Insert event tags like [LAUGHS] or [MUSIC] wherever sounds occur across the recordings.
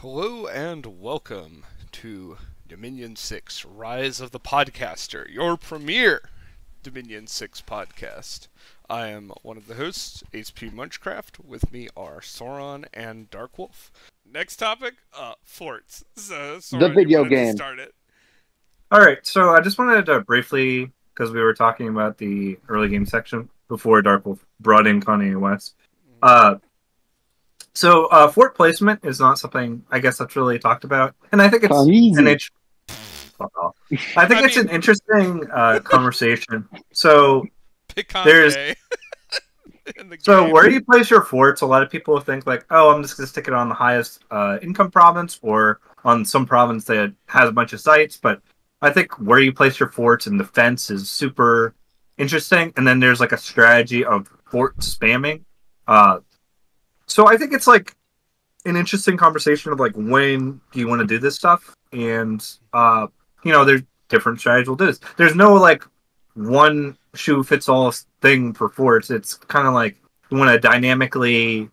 Hello and welcome to Dominion 6 Rise of the Podcaster, your premier Dominion 6 podcast. I am one of the hosts, HP Munchcraft. With me are Soron and Darkwolf. Next topic, uh, forts. So, Soron, The you video to game. Start it. All right, so I just wanted to briefly, because we were talking about the early game section before Dark Wolf brought in Kanye West. Uh, so uh, fort placement is not something I guess that's really talked about, and I think it's Kanye. an int- Fuck. I think I it's mean- an interesting uh, [LAUGHS] conversation. So, Pick on There's- [LAUGHS] the so game. where do you place your forts? A lot of people think like, oh, I'm just gonna stick it on the highest uh, income province or on some province that has a bunch of sites. But I think where you place your forts and defense is super interesting. And then there's like a strategy of fort spamming. Uh, so I think it's like an interesting conversation of like when do you want to do this stuff, and uh, you know, there's different strategies will do this. There's no like one shoe fits all thing for forts. It's kind of like you want to dynamically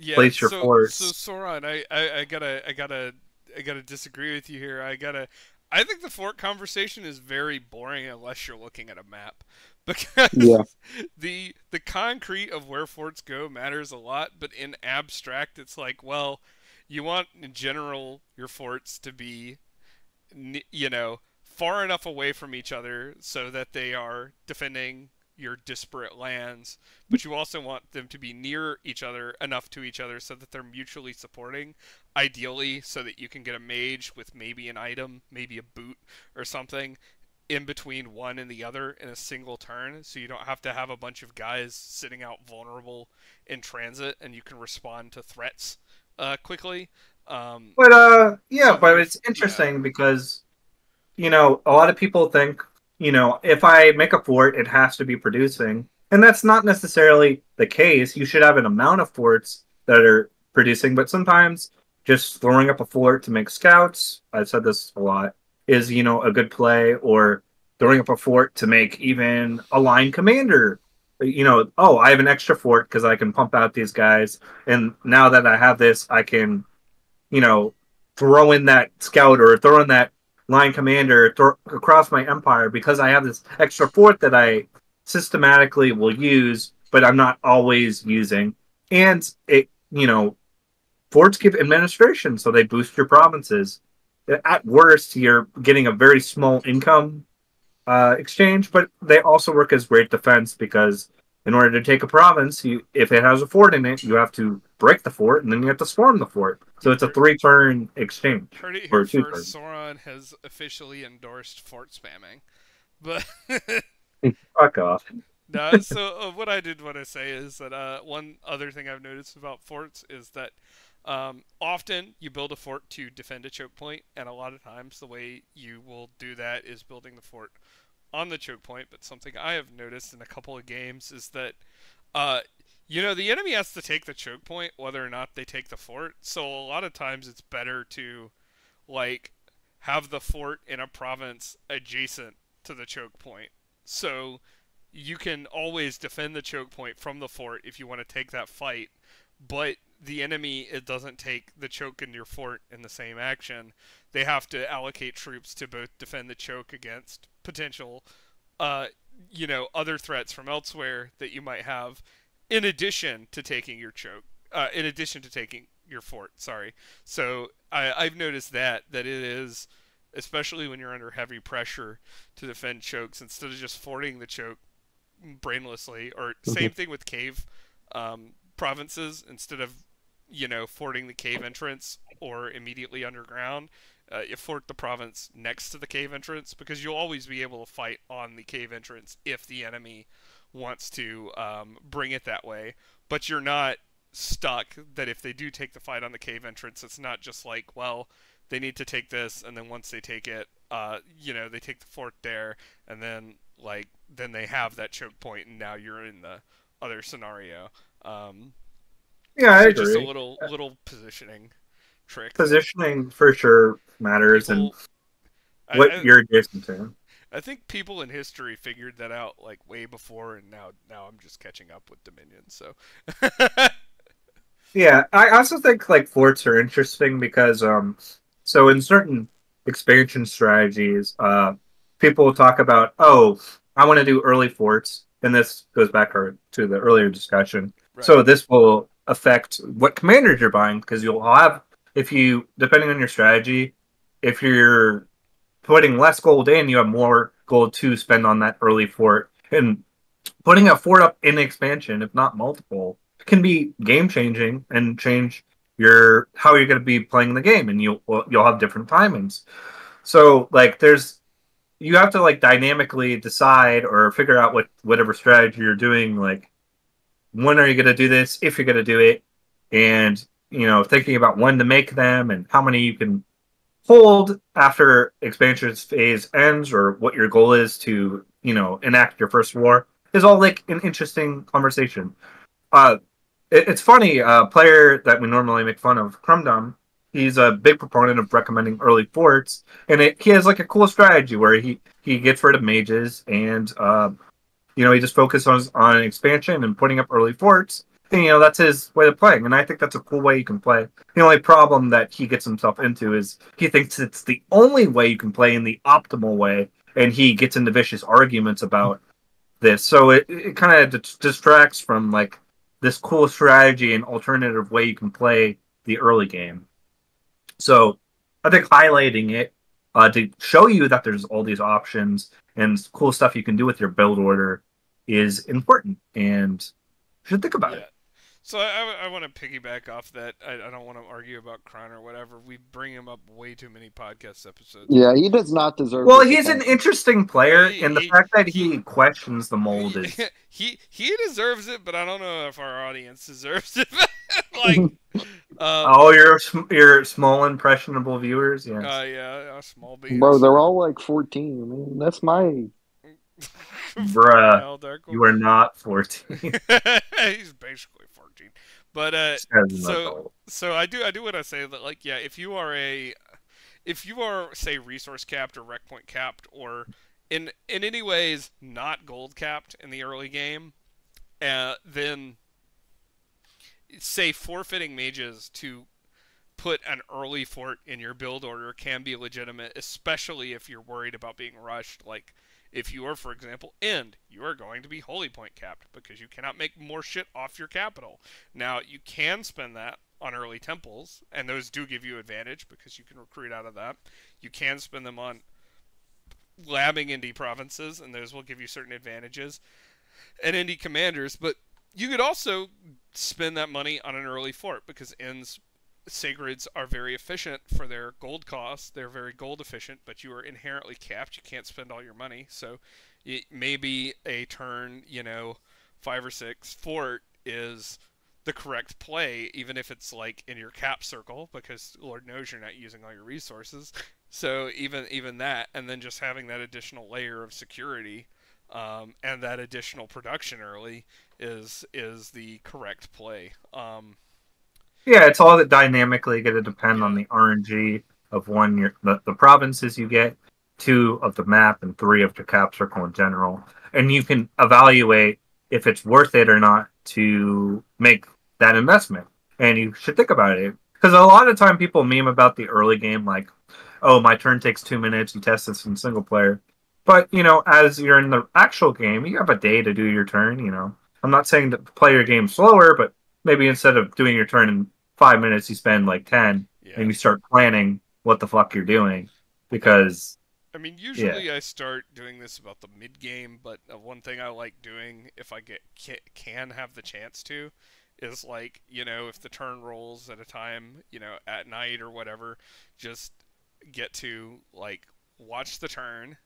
yeah, place your so, forts. So Soron, I, I, I gotta, I gotta, I gotta disagree with you here. I gotta, I think the fort conversation is very boring unless you're looking at a map, [LAUGHS] because Yeah. the the concrete of where forts go matters a lot. But in abstract, it's like, well, you want in general your forts to be, you know, far enough away from each other so that they are defending your disparate lands but you also want them to be near each other enough to each other so that they're mutually supporting ideally so that you can get a mage with maybe an item maybe a boot or something in between one and the other in a single turn so you don't have to have a bunch of guys sitting out vulnerable in transit and you can respond to threats uh, quickly um, But uh, yeah, but it's interesting because you know a lot of people think you know if I make a fort, it has to be producing, and that's not necessarily the case. You should have an amount of forts that are producing, but sometimes just throwing up a fort to make scouts. I've said this a lot is you know a good play, or throwing up a fort to make even a line commander. You know, oh, I have an extra fort because I can pump out these guys, and now that I have this, I can you know, throw in that scout or throw in that line commander across my empire because I have this extra fort that I systematically will use, but I'm not always using. And it, you know, forts give administration, so they boost your provinces. At worst, you're getting a very small income uh, exchange, but they also work as great defense because in order to take a province, you if it has a fort in it, you have to break the fort and then you have to storm the fort. So it's a three turn exchange. heard it here first soron has officially endorsed fort spamming but [LAUGHS] Fuck off. no, so uh, what I did want to say is that uh, one other thing I've noticed about forts is that um, often you build a fort to defend a choke point, and a lot of times the way you will do that is building the fort on the choke point. But something I have noticed in a couple of games is that, uh, you know, the enemy has to take the choke point whether or not they take the fort. So a lot of times it's better to, like, have the fort in a province adjacent to the choke point. So you can always defend the choke point from the fort if you want to take that fight, but the enemy it doesn't take the choke in your fort in the same action. They have to allocate troops to both defend the choke against potential uh you know other threats from elsewhere that you might have in addition to taking your choke uh in addition to taking your fort sorry so i i've noticed that that it is especially when you're under heavy pressure to defend chokes instead of just forting the choke brainlessly or same thing with cave um, provinces instead of you know forting the cave entrance or immediately underground uh, you fort the province next to the cave entrance because you'll always be able to fight on the cave entrance if the enemy wants to um, bring it that way. But you're not stuck that if they do take the fight on the cave entrance it's not just like well they need to take this and then once they take it uh, you know they take the fort there and then like then they have that choke point and now you're in the other scenario. Um, Yeah, I agree. just a little little positioning trick Positioning for sure matters and People- I- what I, you're adjacent to. I think people in history figured that out like way before and now now I'm just catching up with Dominion so [LAUGHS] Yeah, I also think like forts are interesting because um so in certain expansion strategies, uh people talk about, oh, I want to do early forts, and this goes back to the earlier discussion. Right. So this will affect what commanders you're buying because you'll have if you depending on your strategy, if you're putting less gold in, you have more gold to spend on that early fort. And putting a fort up in expansion, if not multiple, can be game changing and change your how you're going to be playing the game, and you'll you'll have different timings. So like there's you have to like dynamically decide or figure out what whatever strategy you're doing like when are you going to do this if you're going to do it and you know thinking about when to make them and how many you can hold after expansion phase ends or what your goal is to you know enact your first war is all like an interesting conversation. Uh it, it's funny a player that we normally make fun of crumdom he's a big proponent of recommending early forts and it, he has like a cool strategy where he he gets rid of mages and uh you know he just focuses on on expansion and putting up early forts. And, you know that's his way of playing and i think that's a cool way you can play. The only problem that he gets himself into is he thinks it's the only way you can play in the optimal way and he gets into vicious arguments about this. So it, it kind of distracts from like this cool strategy and alternative way you can play the early game. So I think highlighting it uh, to show you that there's all these options and cool stuff you can do with your build order is important and you should think about Yeah. it. So I, I, want to piggyback off that. I, I don't want to argue about Crown or whatever. We bring him up way too many podcast episodes. Yeah, he does not deserve. Well, he's an interesting player, He- and the he- fact that he questions the mold is [LAUGHS] he he deserves it, but I don't know if our audience deserves it. [LAUGHS] like, [LAUGHS] um, oh, your your small impressionable viewers, yeah. uh, yeah, a small beans. Bro, they're all like 14. I mean, that's my. [LAUGHS] Bruh, Hell, you are not [LAUGHS] fourteen. He's basically 14. But uh, So- so I do I do want to say that like yeah, if you are a if you are say resource capped or rec point capped or in in any ways not gold capped in the early game, uh, then say forfeiting mages to put an early fort in your build order can be legitimate, especially if you're worried about being rushed. Like if you are, for example, end, you are going to be holy point capped because you cannot make more shit off your capital. Now you can spend that on early temples, and those do give you advantage because you can recruit out of that. You can spend them on labbing indie provinces, and those will give you certain advantages, and indie commanders. But you could also spend that money on an early fort because ends sacreds are very efficient for their gold costs. They're very gold efficient, but you are inherently capped. You can't spend all your money, so it maybe a turn, you know, five or six fort is the correct play, even if it's like in your cap circle, because Lord knows you're not using all your resources. So even even that, and then just having that additional layer of security um, and that additional production early is is the correct play. Um, Yeah, it's all that dynamically going to depend on the RNG of one, your, the, the provinces you get, two of the map, and three of the cap circle in general. And you can evaluate if it's worth it or not to make that investment. And you should think about it. Because a lot of time people meme about the early game, like, oh, my turn takes two minutes, you test this in single player. But, you know, as you're in the actual game, you have a day to do your turn, you know. I'm not saying to play your game slower, but maybe instead of doing your turn in five minutes, you spend like 10 yeah. and you start planning what the fuck you're doing because I mean, usually I start doing this about the mid game, but one thing I like doing if I get can have the chance to is like you know if the turn rolls at a time you know at night or whatever, just get to like watch the turn,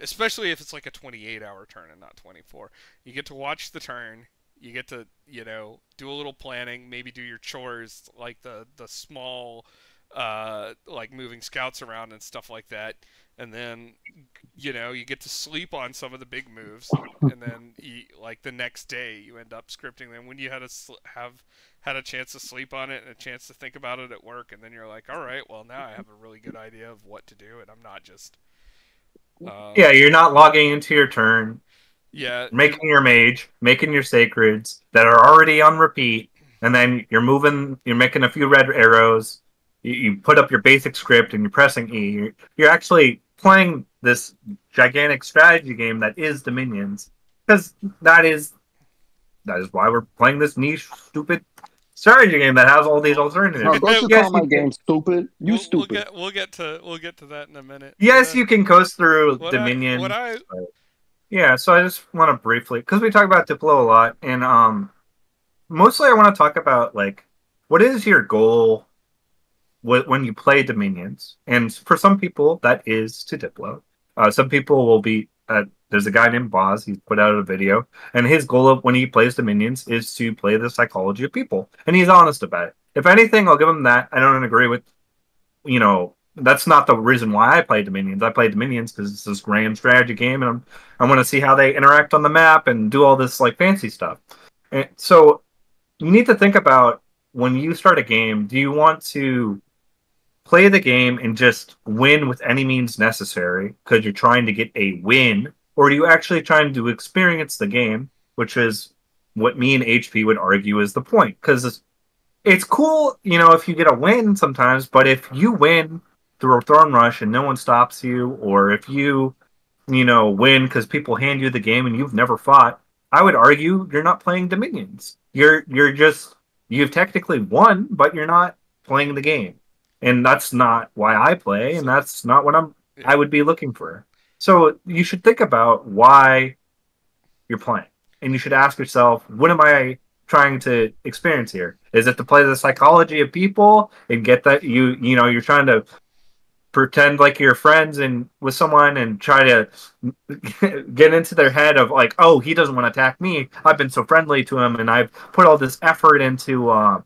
especially if it's like a 28 hour turn and not 24. You get to watch the turn. You get to you know do a little planning, maybe do your chores like the the small uh, like moving scouts around and stuff like that. And then you know you get to sleep on some of the big moves. And then you, like the next day you end up scripting them when you had a have had a chance to sleep on it and a chance to think about it at work. And then you're like all right well now i have a really good idea of what to do. And i'm not just uh, yeah you're not logging into your turn yeah making your mage making your sacreds that are already on repeat and then you're moving, you're making a few red arrows. You, you put up your basic script, and you're pressing E. You're, you're actually playing this gigantic strategy game that is Dominions, because that is that is why we're playing this niche, stupid strategy game that has all these alternatives. No, don't you Yes, call my game stupid? You we'll, stupid. We'll get, we'll get to we'll get to that in a minute. Yes, Uh, you can coast through what Dominion. I, what I Yeah, so I just want to briefly because we talk about Diplo a lot, and um, mostly I want to talk about like what is your goal when you play Dominions, and for some people that is to Diplo. Uh, some people will be. Uh, there's a guy named Boz. He's put out a video, and his goal of when he plays Dominions is to play the psychology of people, and he's honest about it. If anything, I'll give him that. I don't agree with, you know, that's not the reason why I play Dominions. I play Dominions because it's this grand strategy game, and I'm I want to see how they interact on the map and do all this like fancy stuff. And so you need to think about when you start a game, do you want to play the game and just win with any means necessary because you're trying to get a win, or are you actually trying to experience the game, which is what me and HP would argue is the point? Because it's, cool, you know, if you get a win sometimes, but if you win through a throne rush and no one stops you, or if you you know, win because people hand you the game and you've never fought, I would argue you're not playing Dominions. You're you're just you've technically won, but you're not playing the game. And that's not why I play, and that's not what I'm I would be looking for. So you should think about why you're playing. And you should ask yourself, what am I trying to experience here? Is it to play the psychology of people and get that you you know, you're trying to pretend like you're friends and with someone and try to [LAUGHS] get into their head of like, oh, he doesn't want to attack me. I've been so friendly to him and I've put all this effort into, uh,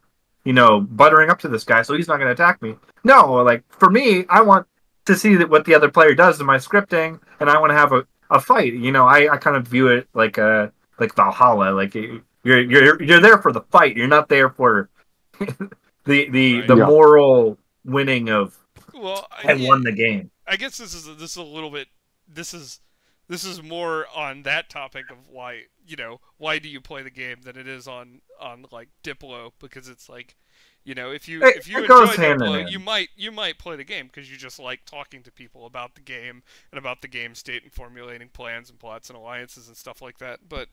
you know, buttering up to this guy, so he's not going to attack me. No, like for me, I want to see that what the other player does in my scripting, and I want to have a, a fight. You know, I, I kind of view it like a like Valhalla, like you're you're you're there for the fight. You're not there for [LAUGHS] the the Right. the Yeah. moral winning of well I, I won the game. I guess this is this is a little bit this is this is more on that topic of why you know why do you play the game than it is on on like Diplo? Because it's like you know if you It- if you enjoy Diplo you might you might play the game because you just like talking to people about the game and about the game state and formulating plans and plots and alliances and stuff like that. But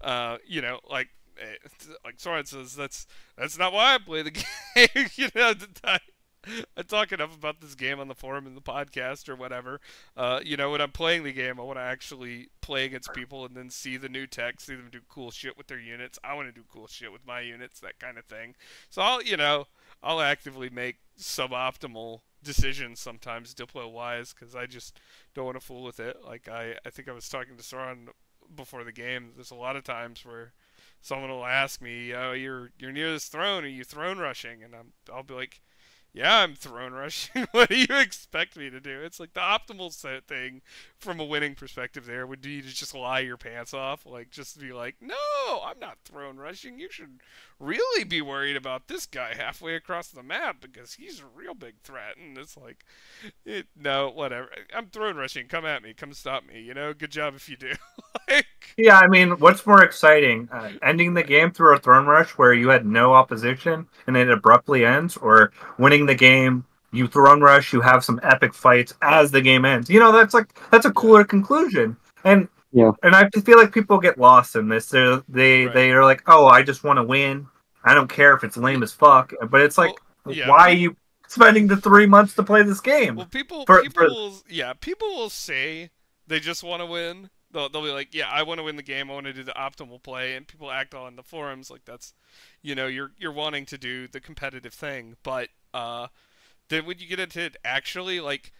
uh you know like eh, like Soron says that's that's not why I play the [LAUGHS] game you know I, [LAUGHS] I talk enough about this game on the forum and the podcast or whatever. Uh, you know, when I'm playing the game, I want to actually play against people and then see the new tech, see them do cool shit with their units. I want to do cool shit with my units, that kind of thing. So I'll, you know, I'll actively make suboptimal decisions sometimes Diplo wise because I just don't want to fool with it. Like I, I think I was talking to Soron before the game. There's a lot of times where someone will ask me, "Oh, you're you're near this throne. Are you throne rushing?" And I'm, I'll be like, yeah, I'm throne rushing. [LAUGHS] what do you expect me to do? It's like the optimal set thing from a winning perspective there would be to just lie your pants off. Like, just be like, no, I'm not throne rushing. You should really be worried about this guy halfway across the map because he's a real big threat. And it's like, it, no, whatever. I'm throne rushing. Come at me. Come stop me. You know, good job if you do. [LAUGHS] like, Yeah, I mean, what's more exciting, uh, ending the game through a throne rush where you had no opposition and it abruptly ends, or winning the game, you throne rush, you have some epic fights as the game ends? You know, that's like that's a cooler conclusion. And Yeah. and I just feel like people get lost in this. They're, they Right. they are like, oh, I just want to win. I don't care if it's lame as fuck. But it's like, Well, yeah. why are you spending the three months to play this game? Well, people, For- people for- will, yeah, people will say they just want to win. They'll, they'll be like, yeah, I want to win the game. I want to do the optimal play, and people act on the forums like that's, you know, you're you're wanting to do the competitive thing. But uh, then when you get into it, actually, like,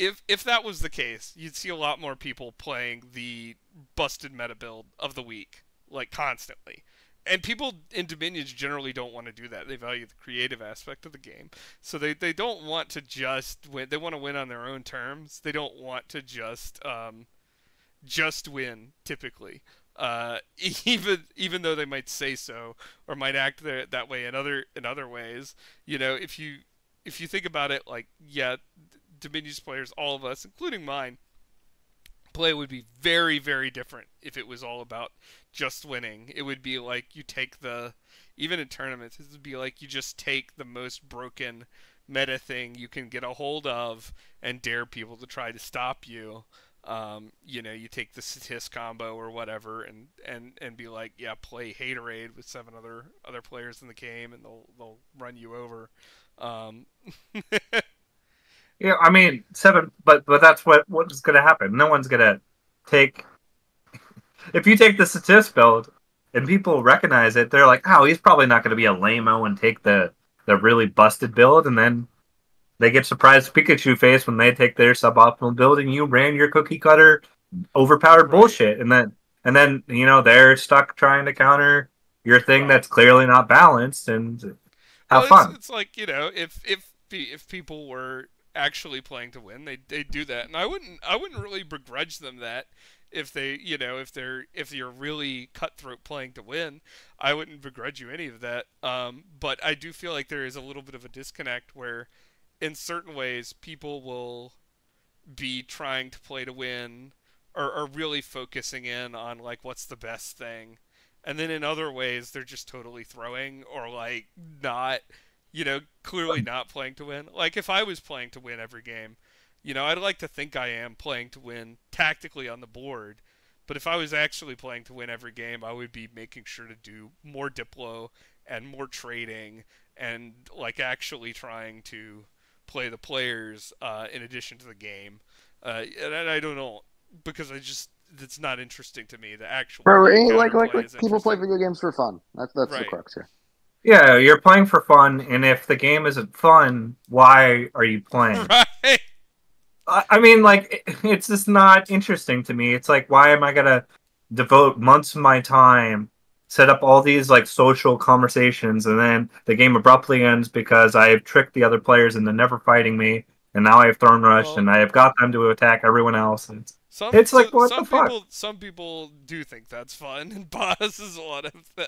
if if that was the case, you'd see a lot more people playing the busted meta build of the week, like constantly. And people in Dominions generally don't want to do that. They value the creative aspect of the game. So they, they don't want to just win. They want to win on their own terms. They don't want to just um, just win typically. Uh, [LAUGHS] even even though they might say so or might act there, that way in other in other ways, you know, if you if you think about it, like yeah, Dominions players, all of us, including mine, play would be very very different if it was all about just winning. It would be like you take the even in tournaments, it'd be like you just take the most broken meta thing you can get a hold of and dare people to try to stop you. Um, you know, you take the Statist combo or whatever, and, and, and be like, yeah, play Haterade with seven other other players in the game, and they'll they'll run you over. Um, [LAUGHS] Yeah, I mean seven, but but that's what what's going to happen. No one's going to take. [LAUGHS] if you take the statist build and people recognize it, they're like, "Oh, he's probably not going to be a lameo and take the the really busted build," and then they get surprised Pikachu face when they take their suboptimal build and you ran your cookie cutter overpowered Right. bullshit, and then and then you know they're stuck trying to counter your thing that's clearly not balanced and have well, fun. It's, it's like you know, if if if people were actually playing to win, they they do that, and I wouldn't I wouldn't really begrudge them that if they you know if they're if you're really cutthroat playing to win, I wouldn't begrudge you any of that. Um, but I do feel like there is a little bit of a disconnect where, in certain ways, people will be trying to play to win or, or really focusing in on like what's the best thing and then in other ways they're just totally throwing or like not you know clearly not playing to win like if i was playing to win every game you know i'd like to think i am playing to win tactically on the board but if i was actually playing to win every game i would be making sure to do more diplo and more trading and like actually trying to play the players uh, in addition to the game uh, and I I don't know because I just it's not interesting to me. The actual Bro, like like, like people play video games for fun. That's that's the crux here. Yeah, you're playing for fun, and if the game isn't fun, why are you playing? [LAUGHS] right. I mean, like, [LAUGHS] it's just not interesting to me. It's like, why am I gonna devote months of my time, set up all these like social conversations, and then the game abruptly ends because I have tricked the other players into never fighting me, and now I have thrown rush, Well- and I have got them to attack everyone else. It's, Some, It's like, so- what some the fuck? people some people do think that's fun, and [LAUGHS] Boz is one of them.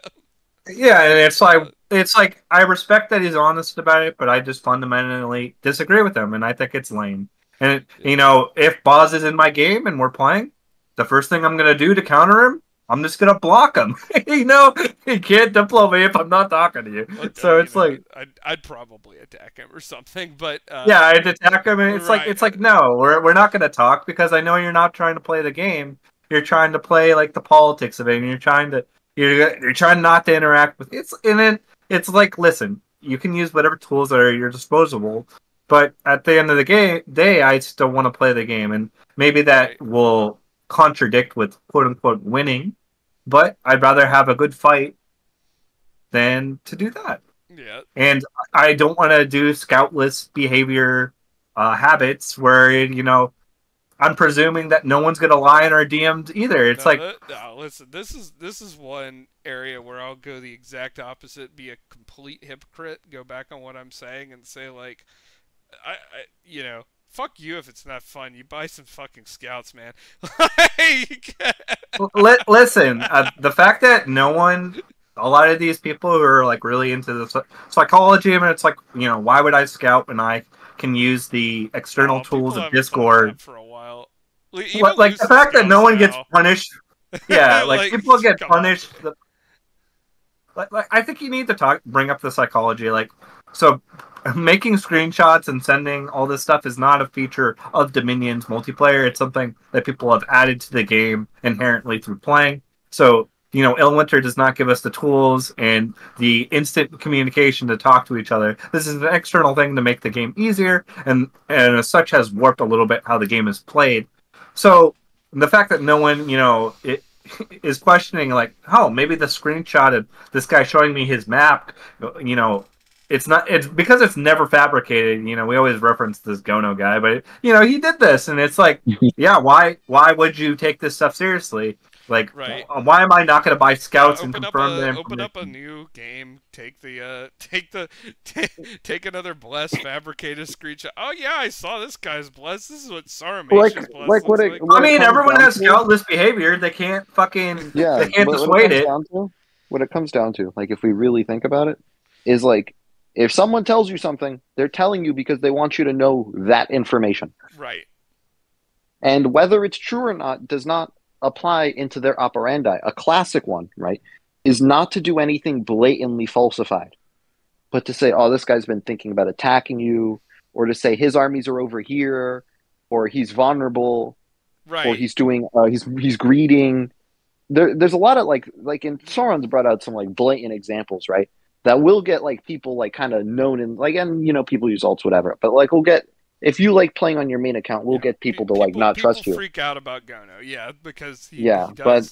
Yeah, and it's like, it's like I respect that he's honest about it, but I just fundamentally disagree with him, and I think it's lame. And it, you know, if Boz is in my game and we're playing, the first thing I'm gonna do to counter him, I'm just gonna block him. [LAUGHS] you know, he can't diplo me if I'm not talking to you. Well, So it's like, I'd, I'd probably attack him or something, but uh, yeah, I'd attack him, and it's like, it's like, no, we're we're not gonna talk because I know you're not trying to play the game. You're trying to play like the politics of it, and you're trying to you're you're trying not to interact with it's and then it's like, listen, you can use whatever tools that are at your disposable, but at the end of the game day, I still want to play the game, and maybe that will contradict with quote unquote winning, but I'd rather have a good fight than to do that. Yeah, and I don't want to do scoutless behavior uh, habits where you know I'm presuming that no one's gonna lie in our DMs either. It's no, like that- no, listen, this is this is one area where I'll go the exact opposite, be a complete hypocrite, go back on what I'm saying, and say like, I, I you know, fuck you if it's not fun. You buy some fucking scouts, man. [LAUGHS] Like- li- listen, uh, the fact that no one, a lot of these people who are like really into the psy- psychology of it, it's like you know why would I scout when I can use the external Oh, tools of Discord? for a while. Like, even Like, like the fact that no scouts one gets punished [LAUGHS] yeah, like, Like, people get punished. The, like, like, I think you need to talk, bring up the psychology. Like, so [LAUGHS] making screenshots and sending all this stuff is not a feature of Dominion's multiplayer. It's something that people have added to the game inherently through playing. So, you know, Illwinter does not give us the tools and the instant communication to talk to each other. This is an external thing to make the game easier, and and as such has warped a little bit how the game is played. So the fact that no one, you know, it, [LAUGHS] is questioning like, oh, maybe the screenshot of this guy showing me his map, you know, it's not. It's because it's never fabricated. You know, we always reference this Gono guy, but you know, he did this, and it's like, [LAUGHS] yeah, why? Why would you take this stuff seriously? Like, Right. why am I not going to buy scouts and open up confirm them? open up a new game. Take the uh, [LAUGHS] take the [LAUGHS] take another bless fabricated screenshot. Oh yeah, I saw this guy's bless. This is what Sauromatia's Like- bless like what it- like. what I mean, everyone has to- scoutless behavior. They can't fucking. [LAUGHS] Yeah, They can't but dissuade it it. down to, what it comes down to, like if we really think about it, is like if someone tells you something, they're telling you because they want you to know that information, Right. and whether it's true or not does not apply into their operandi. A classic one, right, is not to do anything blatantly falsified, but to say, oh, this guy's been thinking about attacking you, or to say his armies are over here, or he's vulnerable, right. or he's doing, uh, he's he's greeting. There, there's a lot of like, like in Soron's brought out some like blatant examples, right? That will get like people like kind of known and like, and you know, people use alts, whatever. But like, we'll get if you like playing on your main account, we'll Yeah. get people to Pe- like not people trust you. freak out about Gono, yeah, because he, Yeah, he but-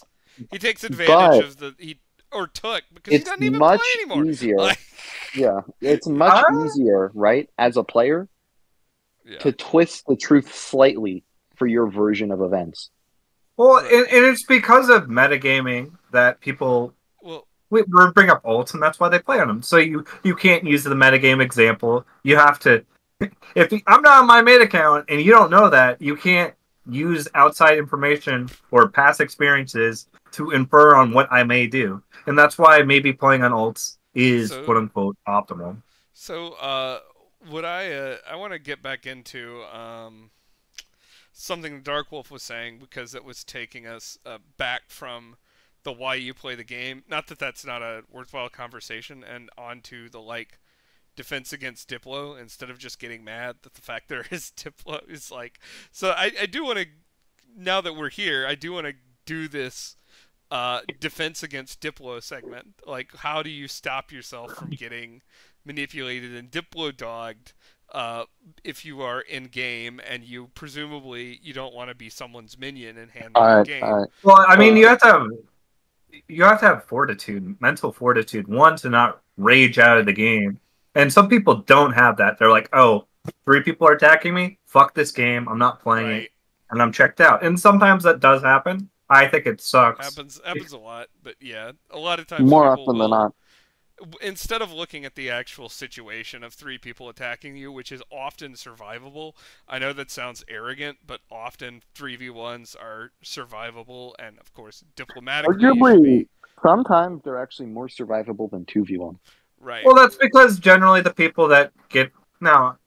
he takes advantage of the he or took because he doesn't even much play anymore. easier. [LAUGHS] Like- Yeah, it's much Ah. easier, right, as a player yeah. to twist the truth slightly for your version of events. Well, and, and it's because of metagaming that people well, we we bring up alts, and that's why they play on them. So you you can't use the metagame example. You have to. If you- I'm not on my main account and you don't know that, you can't use outside information or past experiences to infer on what I may do, and that's why maybe playing on alts is So- quote unquote optimal. So, uh, what I uh, I want to get back into um, something Dark Wolf was saying because it was taking us uh, back from the why you play the game. Not that that's not a worthwhile conversation, and onto the like defense against Diplo instead of just getting mad that the fact [LAUGHS] there is Diplo is like. So I I do want to now that we're here, I do want to do this. Uh, defense against Diplo segment. Like, how do you stop yourself from [LAUGHS] getting manipulated and diplo dogged uh, if you are in game and you presumably you don't want to be someone's minion and handle All the game. all right. Well, I mean, Uh, you have to have you have to have fortitude, mental fortitude. One to not rage out of the game, and some people don't have that. They're like, "Oh, three people are attacking me. Fuck this game. I'm not playing it, and I'm checked out." And sometimes that does happen. I think it sucks. Happens happens a lot, but yeah, a lot of times More people often than not. Instead of looking at the actual situation of three people attacking you, which is often survivable, I know that sounds arrogant, but often 3v1s are survivable, and of course, diplomatically. Arguably, sometimes they're actually more survivable than two v one. Right. Well, that's because generally the people that get now,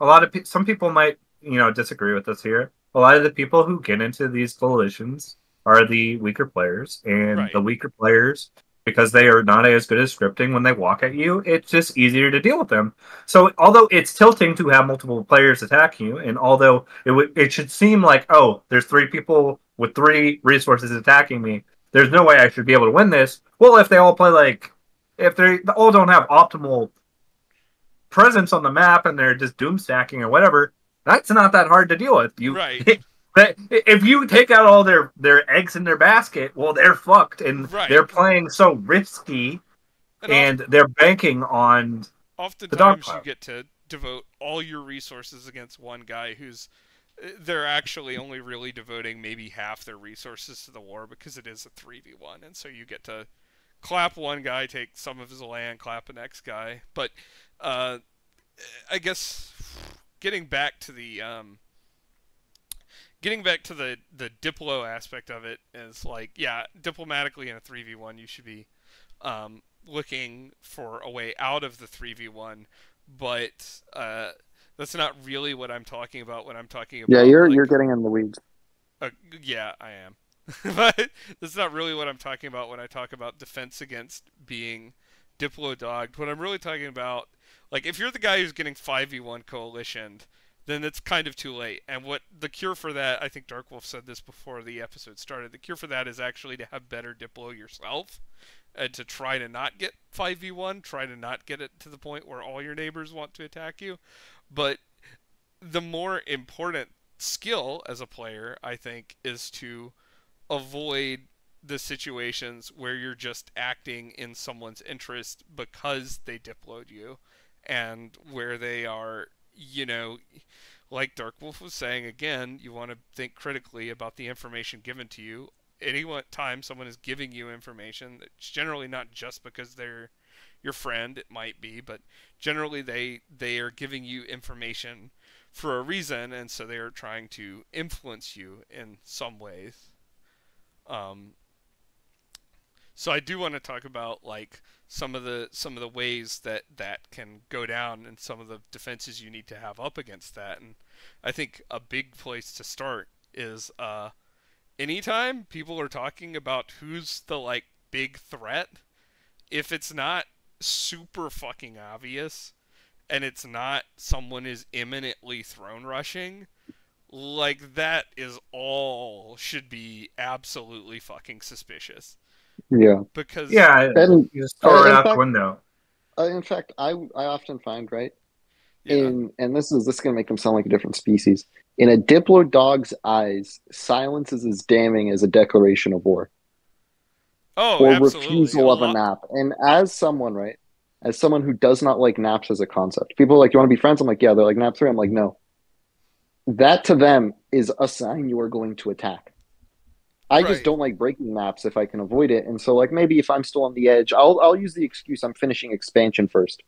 a lot of pe- some people might you know disagree with us here. A lot of the people who get into these coalitions are the weaker players, and Right. the weaker players because they are not as good as scripting when they walk at you. It's just easier to deal with them. So although it's tilting to have multiple players attack you, and although it would it should seem like oh there's three people with three resources attacking me, there's no way I should be able to win this. Well, if they all play like if they all don't have optimal presence on the map and they're just doom stacking or whatever, that's not that hard to deal with. You Right. [LAUGHS] If you take out all their their eggs in their basket, well, they're fucked, and Right. they're playing so risky, And and they're banking on. oftentimes you get to devote all your resources against one guy who's uh, they're actually only really devoting maybe half their resources to the war because it is a 3v1 and so you get to clap one guy take some of his land clap the next guy. But uh, i guess getting back to the um, getting back to the the diplo aspect of it is like yeah diplomatically in a 3v1 you should be um, looking for a way out of the 3v1 but uh, that's not really what i'm talking about when i'm talking about Yeah, you're like, you're getting in the weeds. uh, yeah i am [LAUGHS] but that's not really what i'm talking about when i talk about defense against being diplo dogged what i'm really talking about like if you're the guy who's getting 5v1 coalitioned then it's kind of too late. And what the cure for that, I think Dark Wolf said this before the episode started. The cure for that is actually to have better Diplo yourself, and to try to not get 5v1, try to not get it to the point where all your neighbors want to attack you. But the more important skill as a player, I think, is to avoid the situations where you're just acting in someone's interest because they diploed you and where they are you know, like Dark Wolf was saying again, you want to think critically about the information given to you. Any time someone is giving you information, it's generally not just because they're your friend, it might be, but generally they they are giving you information for a reason, and so they are trying to influence you in some ways. Um, so I do want to talk about like some of the some of the ways that that can go down and some of the defenses you need to have up against that. And i think a big place to start is uh anytime people are talking about who's the like big threat if it's not super fucking obvious and it's not someone is imminently throne rushing, like that is all should be absolutely fucking suspicious. Yeah. Because Yeah, And you just throw Uh, it in out the fact- window. uh, in fact, I I often find right yeah. in and this is this is gonna make them sound like a different species. In a Diplo dog's eyes, silence is as damning as a declaration of war oh, or absolutely. refusal of a nap. And as someone, right, as someone who does not like naps as a concept, people are like, "You want to be friends?" I'm like, "Yeah." They're like, "Nap three. I'm like, "No." That to them is a sign you are going to attack. I Right. just don't like breaking maps if I can avoid it, and so like maybe if I'm still on the edge, I'll I'll use the excuse I'm finishing expansion first.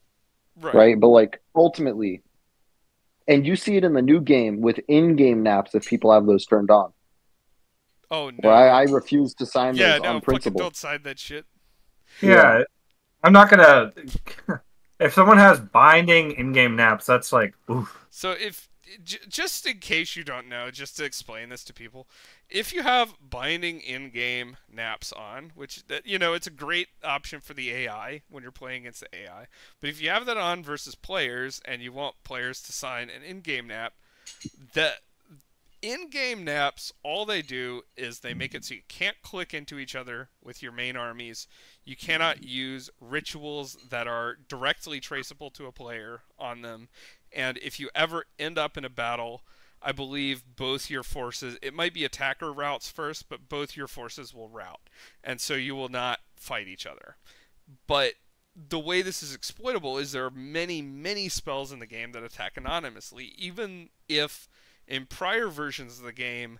Right. right? But like ultimately, and you see it in the new game with in-game naps if people have those turned on. Oh no. Where I, I refuse to sign yeah, those no, on fucking principle. don't sign that shit. Yeah. I'm not gonna. [LAUGHS] if someone has binding in-game naps, that's like, oof. So if j- just in case you don't know, just to explain this to people, if you have binding in-game naps on, which that you know it's a great option for the AI when you're playing against the AI, but if you have that on versus players and you want players to sign an in-game nap, the in-game naps all they do is they make it so you can't click into each other with your main armies. You cannot use rituals that are directly traceable to a player on them and if you ever end up in a battle i believe both your forces it might be attacker routes first but both your forces will route. And so you will not fight each other. But the way this is exploitable is there are many many spells in the game that attack anonymously even if in prior versions of the game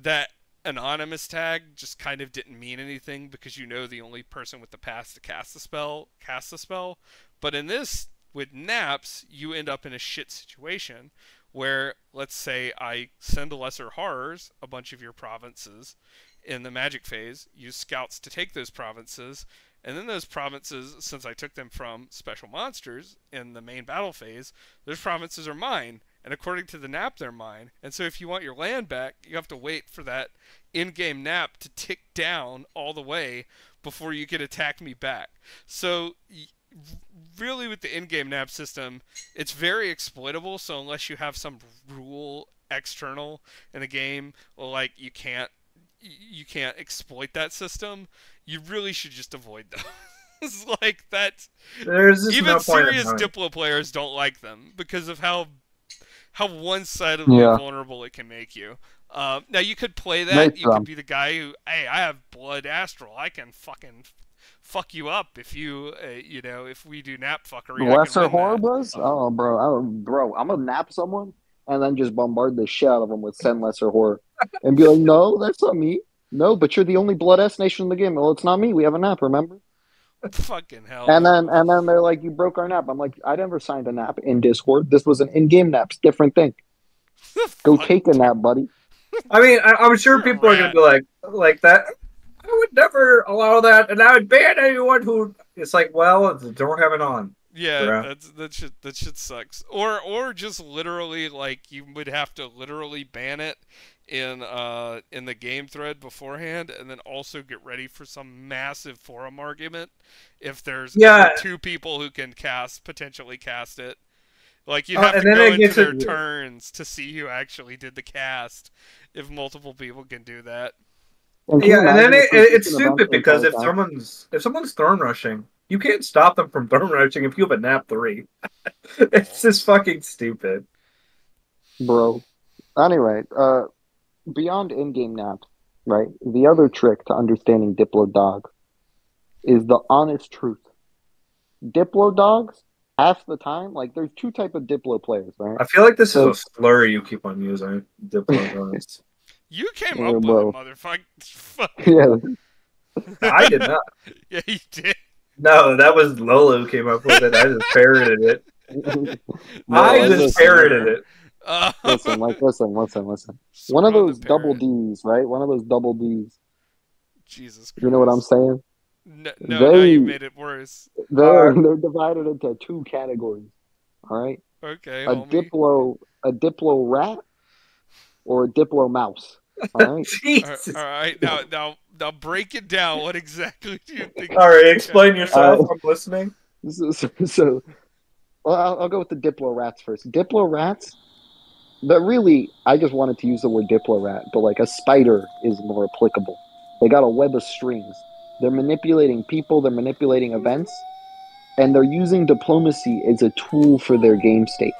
that anonymous tag just kind of didn't mean anything because you know the only person with the pass to cast the spell cast the spell. But in this with naps you end up in a shit situation where let's say i send a lesser horrors a bunch of your provinces in the magic phase use scouts to take those provinces and then those provinces since i took them from special monsters in the main battle phase those provinces are mine and according to the nap they're mine. And so if you want your land back you have to wait for that in-game nap to tick down all the way before you can attack me back. So really with the in-game nap system it's very exploitable so unless you have some rule external in the game like you can't you can't exploit that system you really should just avoid those [LAUGHS] like that even no serious. Diplo players don't like them because of how how one-sidedly Yeah. vulnerable it can make you. Um, now you could play that. You could be the guy who, hey, I have blood astral. I can fucking fuck you up if you, uh, you know, if we do nap fuckery. I can Lesser win horror that. Oh, bro, I, bro, I'm gonna nap someone and then just bombard the shit out of them with send lesser horror and be like, no, that's not me. No, but you're the only blood S nation in the game. Well, it's not me. We have a nap, remember? Fucking hell. And then and then they're like, you broke our nap. I'm like, I never signed a nap in Discord. This was an in-game nap. It's a different thing. [LAUGHS] Go take a nap, buddy. I mean, I, I'm sure people are gonna be like, like that. I would never allow that, and I would ban anyone who. It's like, well, don't have it on. Yeah, that's that shit that shit sucks. Or or just literally like you would have to literally ban it in uh in the game thread beforehand and then also get ready for some massive forum argument if there's Yeah. two people who can cast potentially cast it. Like you'd Oh, have and to go into their turns to see who actually did the cast if multiple people can do that. And can you Yeah, and then it, it, it's took an event stupid because if someone's if someone's throne rushing, you can't stop them from [LAUGHS] throne rushing if you have a nap three. [LAUGHS] it's just fucking stupid. bro. Anyway, uh, beyond in-game naps, right? The other trick to understanding Diplo dog is the honest truth. Diplo dogs, half the time, like there's two type of Diplo players, right? I feel like this So- is a slur you keep on using. Diplo [LAUGHS] You came Yeah, up with well. it, motherfucker. [LAUGHS] yeah, I did not. [LAUGHS] yeah, you did. No, that was Lolo who came up with it. I just parroted it. [LAUGHS] No, I just a parroted it. Uh, listen, like listen, listen, listen. One of Swear on the those double. D's, right? One of those double D's. Jesus Christ. You know what I'm saying? No, no, now They- you made it worse. They're Uh, they're divided into two categories. All right, Okay, a homie. Diplo, a Diplo rat, or a Diplo mouse. All right. [LAUGHS] Jesus. All right. now, now, now break it down. What exactly do you think? All right, explain yourself. Uh, I'm listening. [LAUGHS] So, so, so well, I'll, I'll go with the Diplo rats first. Diplo rats, but really, I just wanted to use the word Diplo rat, but like a spider is more applicable. They got a web of strings. They're manipulating people, they're manipulating events, and they're using diplomacy as a tool for their game state,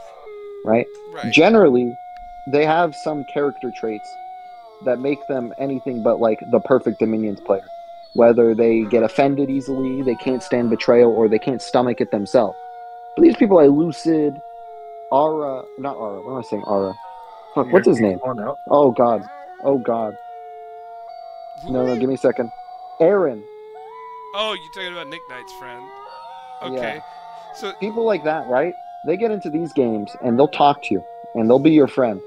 right? Right. Generally, they have some character traits that make them anything but like the perfect Dominions player. Whether they get offended easily, they can't stand betrayal, or they can't stomach it themselves. But these people like Lucid, Aura, not Aura, what am I saying? Aura. Fuck, what's his name? Oh. Oh God. Oh God. No, no, give me a second. Aaron. Oh, you're talking about Nick Knight's friend. Okay. So People like that, right? They get into these games and they'll talk to you and they'll be your friend.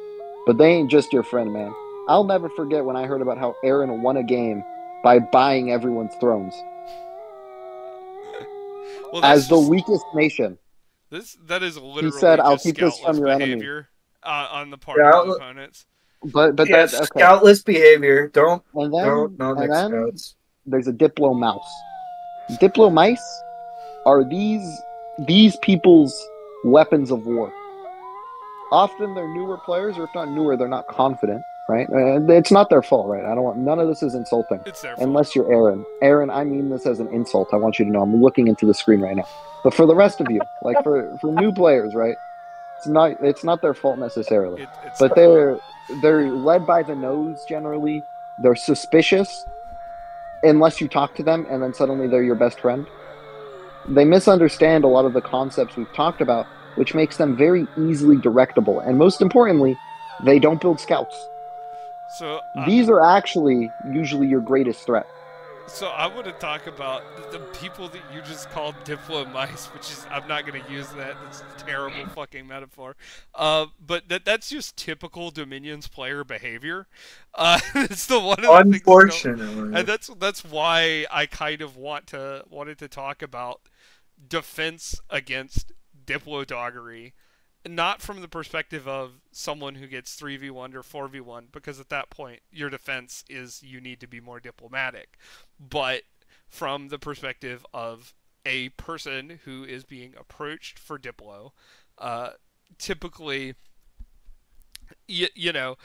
But they ain't just your friend, man. I'll never forget when I heard about how Aaron won a game by buying everyone's thrones [LAUGHS] well, as the just- weakest nation. This that is literally he said, "I'll just keep this from scoutless your enemy." behavior uh, on the part Yeah, of the I'll- opponents. But but yes, that okay. scoutless behavior. Don't And then, don't don't and then scouts. there's a diplo mouse. Diplo mice are these these people's weapons of war. Often they're newer players, or if not newer, they're not confident. Right? Uh, It's not their fault, right? I don't want none of this is insulting. It's their fault. Unless you're Aaron. Aaron, I mean this as an insult. I want you to know. I'm looking into the screen right now. But for the rest of you, like for, for new players, right? It's not it's not their fault necessarily. It, But they're they're led by the nose generally. They're suspicious unless you talk to them and then suddenly they're your best friend. They misunderstand a lot of the concepts we've talked about, which makes them very easily directable. And most importantly, they don't build scouts. so uh, These are actually usually your greatest threat. So I want to talk about the, the people that you just called diplo mice, which is I'm not going to use that. That's a terrible fucking metaphor. Uh, but that that's just typical Dominions player behavior. Uh, [LAUGHS] it's the one of the things that Unfortunately. and that's that's why I kind of want to wanted to talk about defense against diplodoggery, not from the perspective of someone who gets 3v1 or 4v1 because at that point your defense is you need to be more diplomatic, but from the perspective of a person who is being approached for diplo, uh, typically, you, you know,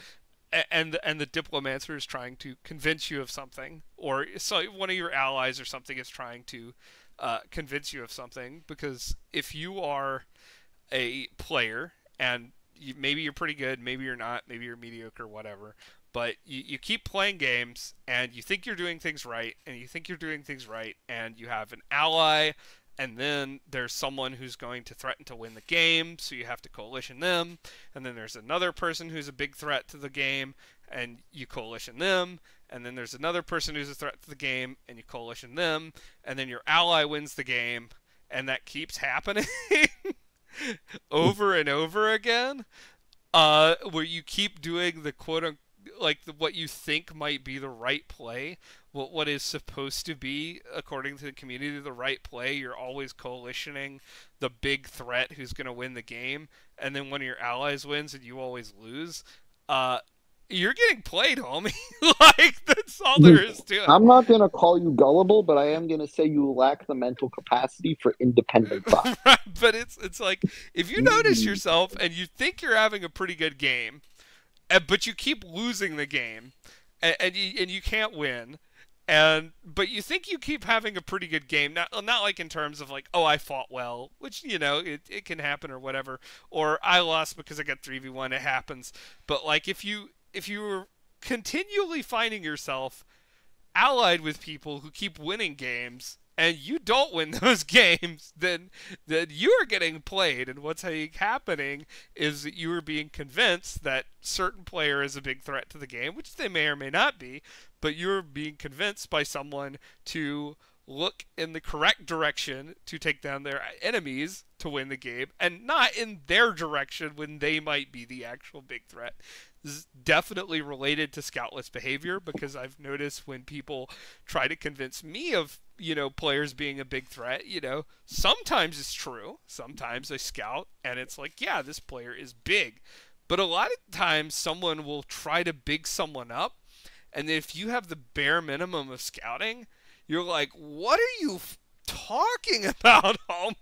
and the, and the diplomancer is trying to convince you of something, or so one of your allies or something is trying to uh, convince you of something. Because if you are a player and you, maybe you're pretty good, maybe you're not, maybe you're mediocre, whatever, but you, you keep playing games and you think you're doing things right, and you think you're doing things right, and you have an ally. And then there's someone who's going to threaten to win the game, so you have to coalition them and then there's another person who's a big threat to the game and you coalition them and then there's another person who's a threat to the game and you coalition them and then your ally wins the game and that keeps happening [LAUGHS] over and over again. Uh, where you keep doing the quote unquote like the, what you think might be the right play what what is supposed to be according to the community the right play. You're always coalitioning the big threat who's going to win the game and then one of your allies wins and you always lose, uh, you're getting played, homie. [LAUGHS] like that's all there is to it. I'm not going to call you gullible, but I am going to say you lack the mental capacity for independent [LAUGHS] thought. Right, but it's it's like if you notice Mm. yourself and you think you're having a pretty good game, and, but you keep losing the game, and, and you and you can't win, and but you think you keep having a pretty good game. Not not like in terms of like oh I fought well, which you know it, it can happen or whatever, or I lost because I got three v one. It happens. But like if you if you're continually finding yourself allied with people who keep winning games and you don't win [LAUGHS] those games, then then you are getting played. And what's happening is that you are being convinced that certain player is a big threat to the game, which they may or may not be, but you're being convinced by someone to look in the correct direction to take down their enemies to win the game, and not in their direction when they might be the actual big threat This is definitely related to scoutless behavior because I've noticed when people try to convince me of, you know, players being a big threat, you know, sometimes it's true. Sometimes I scout and it's like, yeah, this player is big. But a lot of times someone will try to big someone up And if you have the bare minimum of scouting, you're like, what are you f- talking [LAUGHS] about, homie?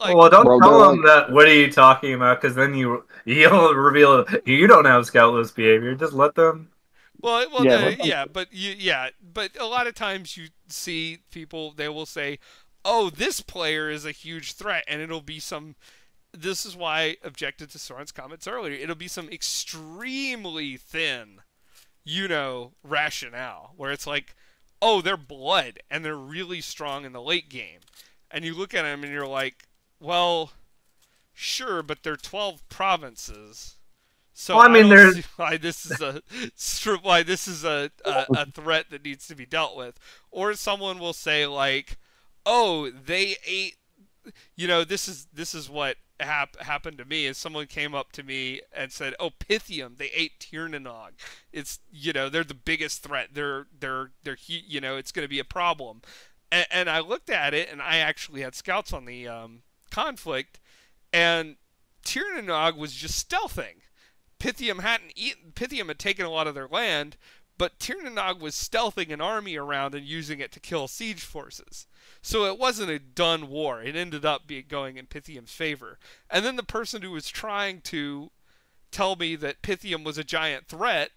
Like, well, don't Bro, tell they're them that. What are you talking about? Because then you you'll [LAUGHS] reveal you don't have scoutless behavior. Just let them. Well, well, Yeah, uh, yeah, but- yeah, but you, yeah, but a lot of times you see people they will say, "Oh, this player is a huge threat," and it'll be some. This is why I objected to Soron's comments earlier. It'll be some extremely thin, you know, rationale where it's like, "Oh, they're blood and they're really strong in the late game," and you look at them and you're like, "Well, sure, but they're twelve provinces." So Well, I mean, don't there's- [LAUGHS] why this is a why this is a, a a [LAUGHS] threat that needs to be dealt with, or someone will say like, "Oh, they ate," you know, this is this is what hap- happened to me. Is someone came up to me and said, "Oh, Pythium, they ate Tir na n'Og. It's you know they're the biggest threat. They're they're they're you know it's going to be a problem." And, and I looked at it, and I actually had scouts on the um, conflict, and Tir na n'Og was just stealthing. Pythium hadn't eaten. Pythium had taken a lot of their land, but Tir na n'Og was stealthing an army around and using it to kill siege forces. So it wasn't a done war. It ended up being going in Pythium's favor. And then the person who was trying to tell me that Pythium was a giant threat,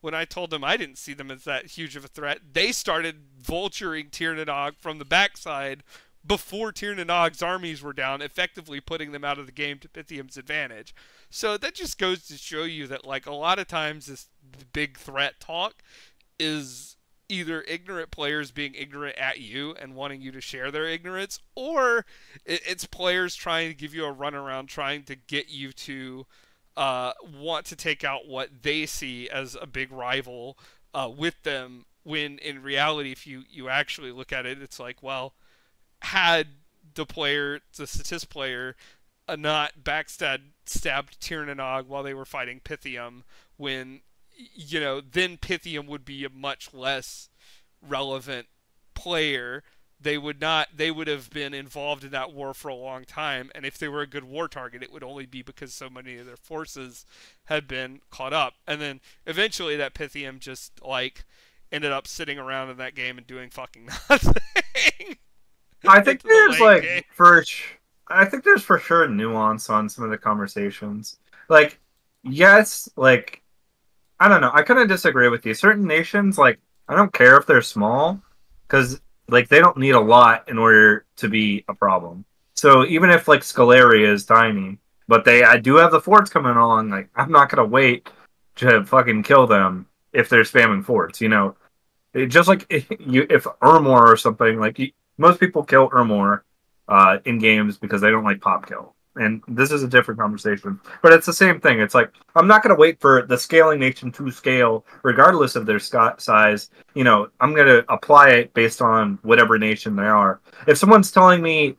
when I told them I didn't see them as that huge of a threat, they started vulturing Tir na n'Og from the backside before Tir na n'Og's armies were down, effectively putting them out of the game to Pythium's advantage. So that just goes to show you that, like, a lot of times this big threat talk is either ignorant players being ignorant at you and wanting you to share their ignorance, or it's players trying to give you a runaround, trying to get you to uh, want to take out what they see as a big rival uh, with them. When in reality, if you you actually look at it, it's like, well, had the player, the statist player, uh, not backstab stabbed Tir na n'Og while they were fighting Pythium, when you know, then Pythium would be a much less relevant player. They would not. They would have been involved in that war for a long time, and if they were a good war target, it would only be because so many of their forces had been caught up. And then eventually, that Pythium just like ended up sitting around in that game and doing fucking [LAUGHS] nothing. I think the there's like game. for I think there's for sure a nuance on some of the conversations. Like, yes, like I don't know. I kind of disagree with you. Certain nations, like I don't care if they're small, because like they don't need a lot in order to be a problem. So even if like Sceleria is tiny, but they I do have the forts coming along. Like I'm not gonna wait to fucking kill them if they're spamming forts. You know, It- just like if [LAUGHS] you if Ermor or something like you, most people kill Ermor uh, in games because they don't like pop kill. And this is a different conversation, but it's the same thing. It's like I'm not going to wait for the scaling nation to scale, regardless of their size. You know, I'm going to apply it based on whatever nation they are. If someone's telling me,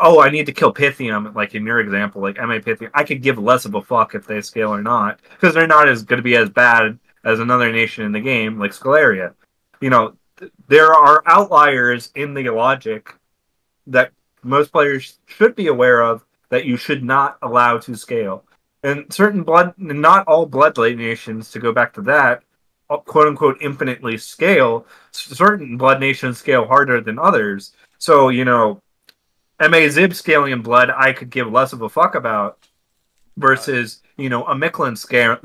"Oh, I need to kill Pythium," like in your example, like MA Pythium, I could give less of a fuck if they scale or not, because they're not as going to be as bad as another nation in the game, like Sceleria. You know, th- there are outliers in the logic that most players should be aware of that you should not allow to scale. And certain blood, not all bloodlate nations, to go back to that, uh, quote unquote, infinitely scale. Certain blood nations scale harder than others. So, you know, MA Zib scaling in blood, I could give less of a fuck about versus, you know, a Mictlan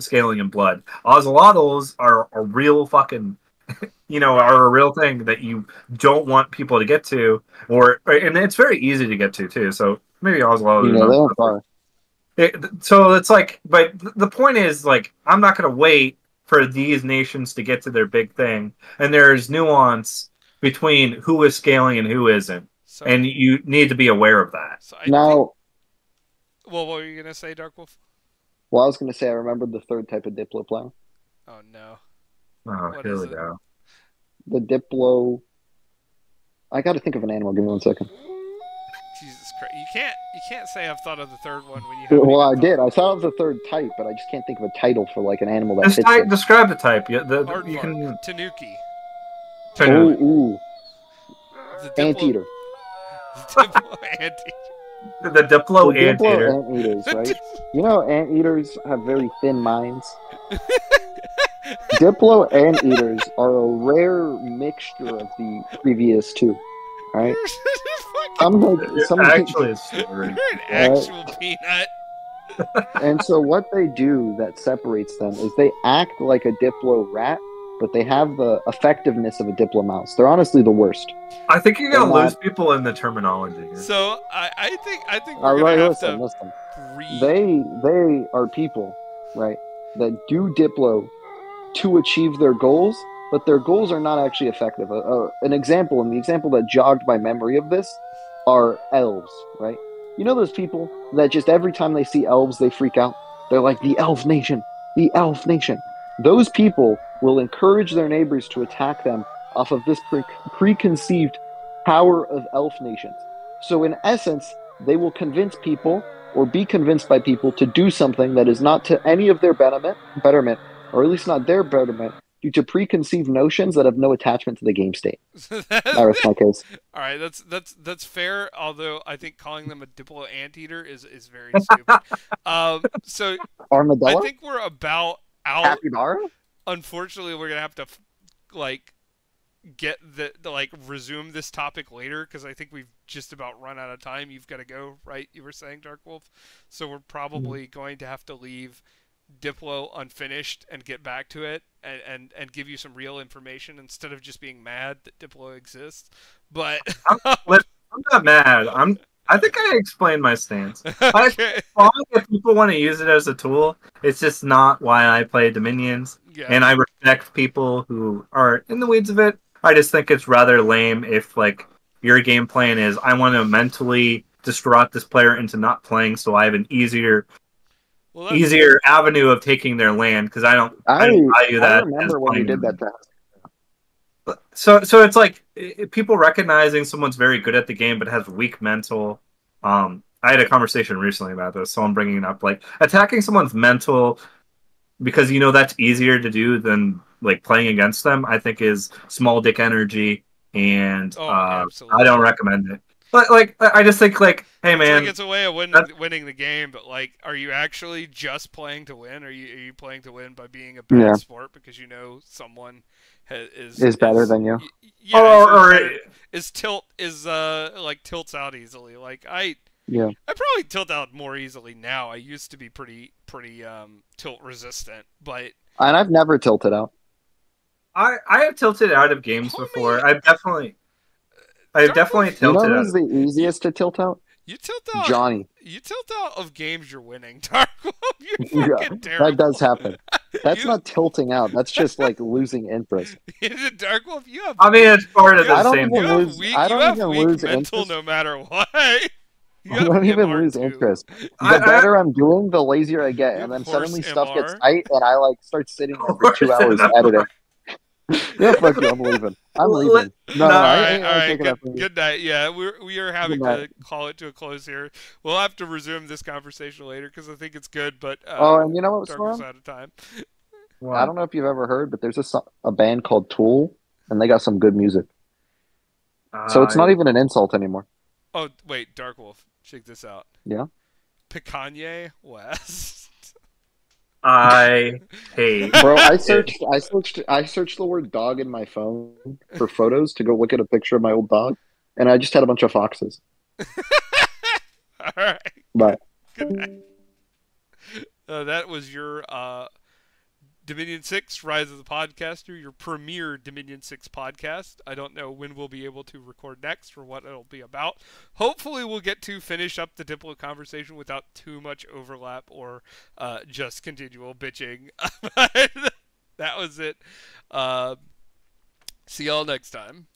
scaling in blood. Ocelotls are a real fucking [LAUGHS] you know, are a real thing that you don't want people to get to, or and it's very easy to get to too. So maybe Oslo. You know, they don't far. It, so it's like, but the point is, like, I'm not going to wait for these nations to get to their big thing, and there's nuance between who is scaling and who isn't, So, and you need to be aware of that. so I think- well, what were you gonna say, Dark Wolf? well, I was going to say I remembered the third type of Diplo player. Oh no. Oh, What here is we it? go. The Diplo. I got to think of an animal. Give me one second. Jesus Christ! You can't you can't say I've thought of the third one when you. haven't Well, I did. I thought of the third type, but I just can't think of a title for like an animal that Just fits type, it. describe the type. Yeah, the, Aardvark, you can. Tanuki, Oh, ooh, the Diplo, anteater. [LAUGHS] the Diplo [LAUGHS] anteater. The Diplo The anteater. Anteaters, right? You know, anteaters have very thin minds. [LAUGHS] Diplo anteaters are a rare mixture of the previous two. Right? Some like some actually a story. You're an actual peanut. [LAUGHS] and so what they do that separates them is they act like a Diplo rat, but they have the effectiveness of a Diplo mouse. They're honestly the worst. I think you're gonna They're lose people in the terminology. Here. So I, I think I think All we're right, gonna have listen, to listen. re- They they are people, right, that do Diplo to achieve their goals, but their goals are not actually effective. Uh, uh, an example, and the example that jogged my memory of this, are elves, right? You know those people that just every time they see elves they freak out. They're like the elf nation, the elf nation. Those people will encourage their neighbors to attack them off of this pre- preconceived power of elf nations. So in essence, they will convince people or be convinced by people to do something that is not to any of their betterment, betterment, or at least not their betterment, due to preconceived notions that have no attachment to the game state. [LAUGHS] That was my case. [LAUGHS] All right, that's that's that's fair. Although I think calling them a Diplo anteater is is very [LAUGHS] stupid. um, so I think we're about out. Capybara? Unfortunately, we're gonna have to like get the, the like resume this topic later because I think we've just about run out of time. You've got to go, right? You were saying Dark Wolf, so we're probably going to have to leave Diplo unfinished and get back to it and, and, and give you some real information instead of just being mad that Diplo exists. But [LAUGHS] [LAUGHS] I'm not mad. I'm. I think I explained my stance. [LAUGHS] I- okay. Fine if people want to use it as a tool, it's just not why I play Dominions. yeah. And I respect people who are in the weeds of it. I just think it's rather lame if like your game plan is I want to mentally distraught this player into not playing, so I have an easier well, that's- easier avenue of taking their land because I don't I, I, don't value I that. remember when you did that to us. so so it's like i- people recognizing someone's very good at the game but has weak mental um i had a conversation recently about this so i'm bringing it up like attacking someone's mental because you know that's easier to do than like playing against them i think is small dick energy and Oh, uh, i don't recommend it but like i I just think like hey It's man like it's a way of winning, winning the game, but like, are you actually just playing to win? Or are you are you playing to win by being a bad Yeah. sport because you know someone ha- is Is better than you. y- Yeah, or, is- is or is tilt is uh like tilts out easily. Like I Yeah. I probably tilt out more easily now. I used to be pretty pretty um tilt resistant, but And I've never tilted out. i i have tilted out of games Homie. before i've definitely i've Dark definitely Wolf- You know tilted who's the easiest to tilt out? you tilt out Johnny. you tilt out of games you're winning. [LAUGHS] Darkwolf. You're Yeah, fucking terrible. That does happen. [LAUGHS] That's You- not tilting out. That's just like losing interest. [LAUGHS] Dark Wolf, you have i mean it's part of the I don't same even lose- weak, I don't you have even weak lose mental interest. no matter what. You I don't even MR lose too. interest. The I- I- better I'm doing, the lazier I get, and then horse suddenly stuff gets tight, and I like start sitting there for two hours MR. editing. [LAUGHS] yeah, fuck you. I'm leaving. I'm leaving. No, no, no, I all right, all right. Good, that from you. good night. Yeah, we're we are having to call it to a close here. We'll have to resume this conversation later because I think it's good. But uh, Oh, and you know what, Dark Wolf's Storm? out of time. Well, I don't know if you've ever heard, but there's a a band called Tool, and they got some good music. So it's not even an insult anymore. Oh wait, Dark Wolf, check this out. Yeah? Picanye West. [LAUGHS] I hate. Bro, I searched, I searched, I searched the word dog in my phone for photos to go look at a picture of my old dog, and I just had a bunch of foxes. [LAUGHS] All right. Bye. Good night. Uh, that was your uh, Dominion 6 Rise of the Podcaster, your premier Dominion 6 podcast. I don't know when we'll be able to record next or what it'll be about. Hopefully, we'll get to finish up the Diplo conversation without too much overlap or uh, just continual bitching. [LAUGHS] [LAUGHS] that was it. Uh, see y'all next time.